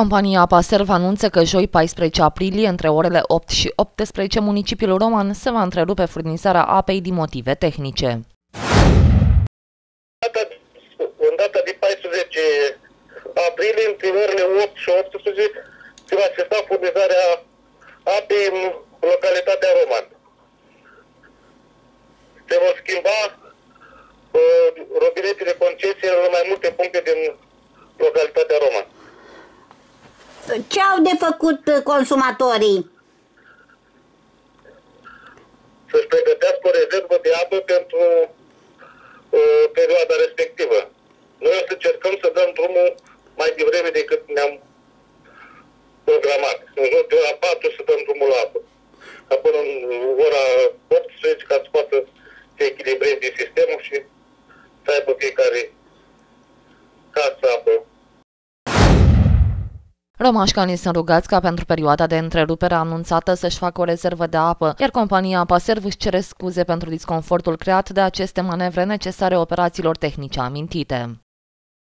Compania Paserv anunță că joi 14 aprilie, între orele 8 și 18, municipiul Roman se va întrerupe furnizarea apei din motive tehnice. În data de 14 aprilie, între orele 8 și 18, se va cesa furnizarea apei în localitatea Roman. Se vor schimba uh, robinetele concesie în mai multe puncte din localitatea Roman. Ce au de făcut uh, consumatorii? Să-și pregătească o rezervă de apă pentru uh, perioada respectivă. Noi o să încercăm să dăm drumul mai devreme decât ne-am programat. În jur de ora 4 să dăm drumul la apă. Ca până în ora 18 ca să poată să echilibreze sistemul și să aibă fiecare casă apă Romașcanii sunt rugați ca pentru perioada de întrerupere anunțată să-și facă o rezervă de apă, iar compania Paserv își cere scuze pentru disconfortul creat de aceste manevre necesare operațiilor tehnice amintite.